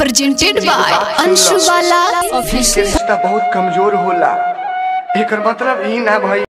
presented by Anshu Bala office बहुत कमज़ोर होला एकर मतलब ई ना भाई